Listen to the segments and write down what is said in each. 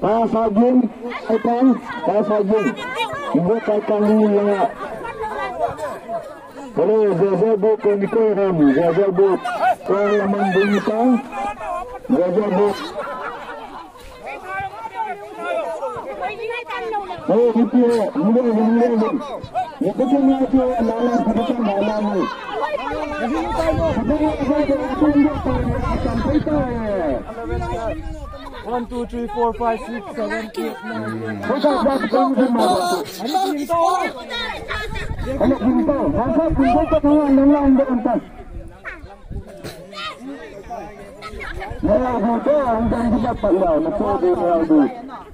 Pak Sajin, ibu Pak Sajin, buka kami yang Kalau Bintang, Zazabu Hey, Rupiyo, Mule, Mule, Mule. Yeputu Nyati, Lala, Sabata, Lala, Mule. One, two, three, four, five, six, seven, eight, nine, ten. Hello, Pinto. Masa Pinto tak tahu anda anda antar. Merah Pinto anda juga pandai, betul dia merah Pinto.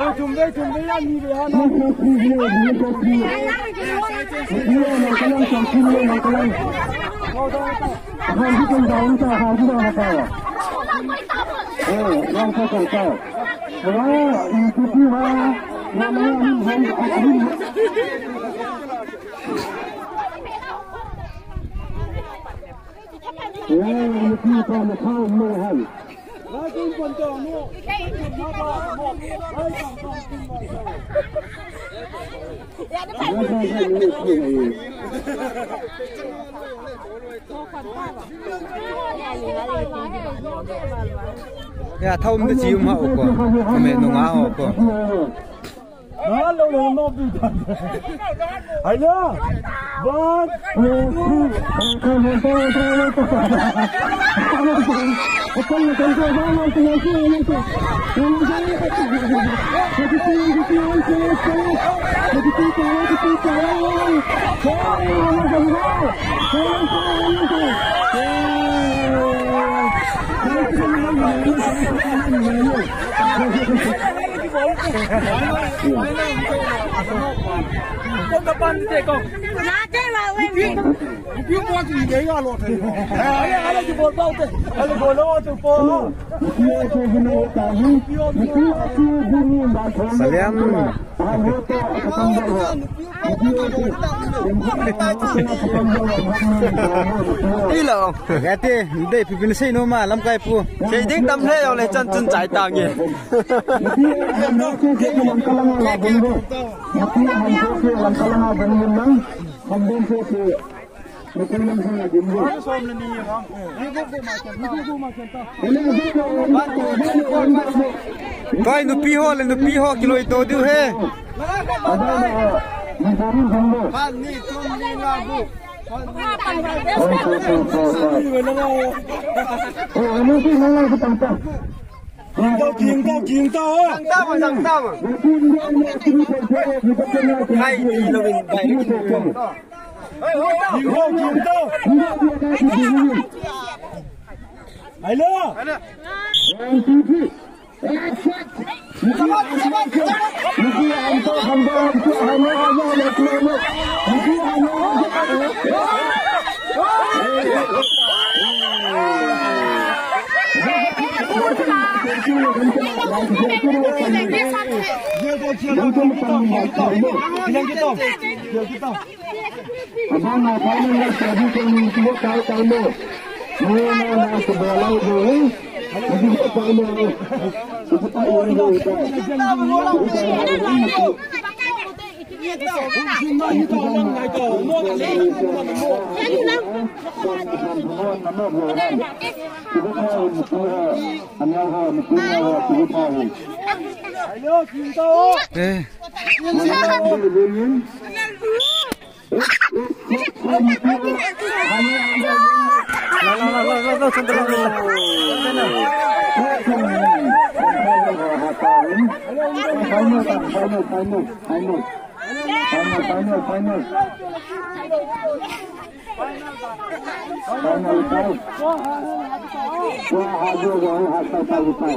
four four. Kita lelang tu, lelang tu. Desa Vai con quanto no. Vai con Ya thau mi chiu ma ko ko me no nga ho ko Nó lâu lâu nó bị thật Hãy nhớ. Vâng. Estamos contra vamos que no quiero mucho. Vamos a ver. Lo que estoy diciendo es que esto es. Lo que estoy diciendo es que esto es. Vamos a jugar. Vamos a jugar. Vamos a jugar. Vamos a jugar. con tập ban thế con lá thế mà em biết biết qua thì đấy là lột rồi đấy là chỉ bột bao thôi ilo gati de pipin sei no ma lam kai pu sei ding tam le yo le chan chan chai ta nge Hãy subscribe cho kênh Ghiền Mì Gõ Để không bỏ lỡ những video hấp dẫn Coi nó pi ho lên nó pi ho kilo ito điu he. Đâu kiềng đâu kiềng đâu á. Tao mà tao mà. Hay đi là mình phải Kiều Đông, Kiều Đông. Ai lơ? Ai lơ? Dia kau kira kau kira kau kira kau kira kau sama. Kamu tadi kamu tidak tahu kamu mengenai segala kamu Eh. Wah, aduh, wah, hatta tahu tahu.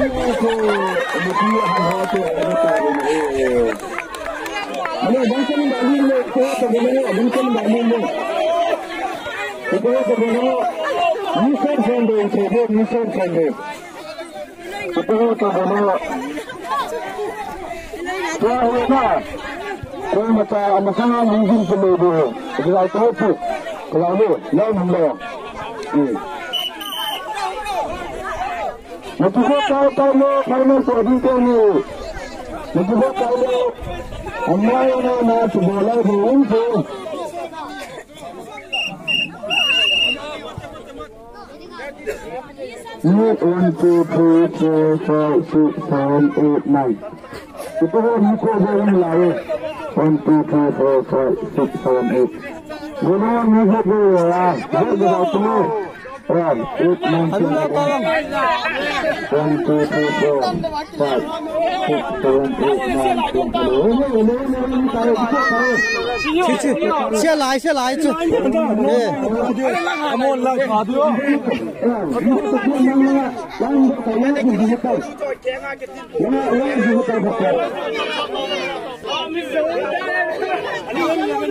Ano, bangsa ng dahil mo, ito sa gano'n, bangsa ng dahil mo. Ito sa gano'n, Nissan Sando, ito po, Nissan Sando. Ito sa gano'n, Kaya wala, kaya mata, masama ang sa mga buho. Ito ay ito po, kaya mo, yan mo. Hmm. मुझको कहो कर लो पर मैं सभी को लो मुझको कहो लो हमारे ना नाच बोला भूल से Eight one two three four five six seven eight nine. Itu kan muka jalan lalu. One two three four five six seven eight. Jangan muka jalan. Jangan jauh One, eight, nine, ten, one, two, three, four, five, six, seven, eight, nine, ten, eleven. 下来，下来，这，哎，莫拉卡的哦。我我我我我我。Tayo, yan,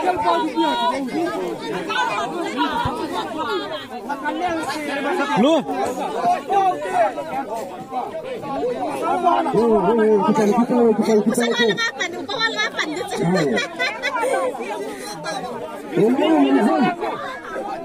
ka jel tau sila masa chu. Yang pun dah kita luôn, kita kita kita kita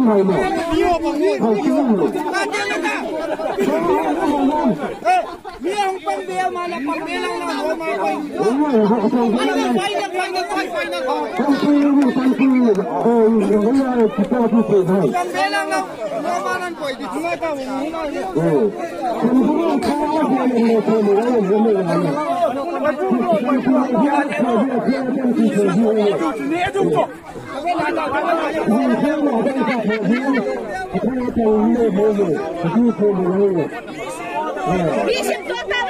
Honghaimo, Hongkyunglo. Thank you. Bicho, total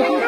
Oh,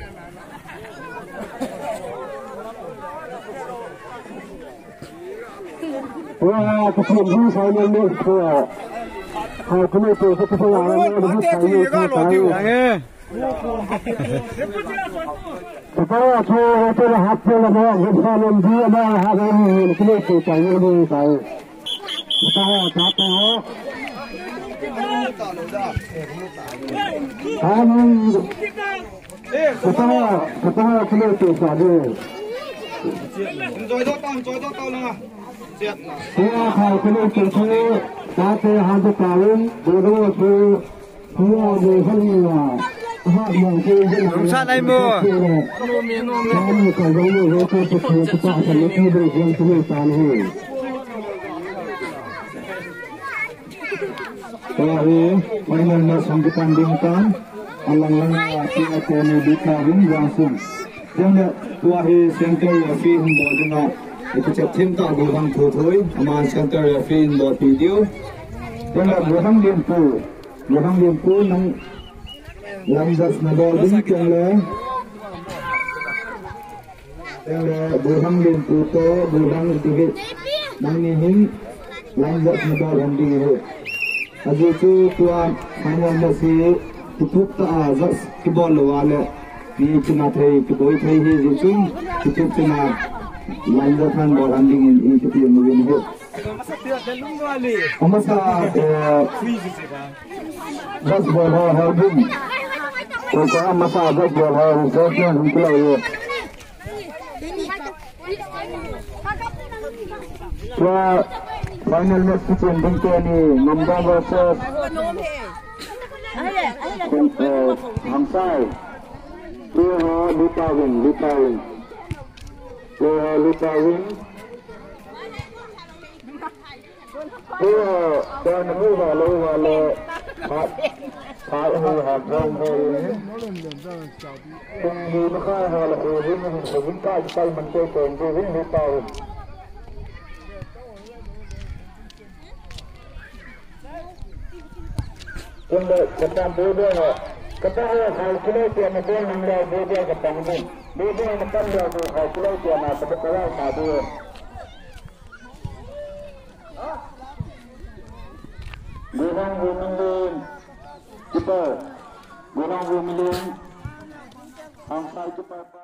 वो किसी English final में इसको हाथने पे तो किसी आराम में चाहिए तो तो तो हाथ पे लगा गुस्सा में दिए ना हाथ में निकले तो चाहिए नहीं चाहिए बताया चाहते हो हम बताया बताया अखिलेश चाहिए 你坐多凳，坐多凳啦。 พื่อเขาจะไม่เป็นผู้ใช้เงินเดือนผู้ใช้เงินเดือนผู้ใช้เงิน Nè. Kepala tu itu hati lama kita membeli ada hari ini kini kita ini saya. Kepala kata Kami kepala kepala kini kita ni. Rồi đó tao, rồi đó tao là. Chuyện là. Dia kalau kini kita kata hati kawin dulu tu dia di sini lah. Hak yang kita. Sát đây mưa. Kami kalau ini kita kita kita akan lebih dari yang kini tadi. Kali mainan yang ditandingkan alang-alang kita kini dikawin langsung. Yang tuahi center ya film bodena itu cetim tak bukan tutur ama center ya film bod video. Yang bukan limpu, bukan limpu nang Lamzas na boarding yang le. Yang le bukan limpu to bukan tigit nang nihin lamzas na boarding itu. Aje tu tuan hanya masih tutup tak azas kebol wale ni cuma thai keboi thai hi jisun tutup cuma Manjathan was hunting in ECT and Mugen Hill. Amasa, das bora harbin. Oka amasa das bora harbin hukla ye. क्या final match की champion के यानी ममता वर्सेस हमसाई ये Lita win Dia ho Lita win Dia dia nemu walau walau Hạt Hạt hư hạt rong rồi Cùng như nó khai hà là hồ vinh Mình phải vinh tay tay mình chơi kèm Rồi vinh Lita win Yung katang bodo nga. Katang nga calculate yan na doon ng law bodo ang katang din. Bodo ang katang law mo calculate yan na pagkakalaw sabi yun. Gunang bumilin. Kita. Gunang bumilin. Ang side pa pa.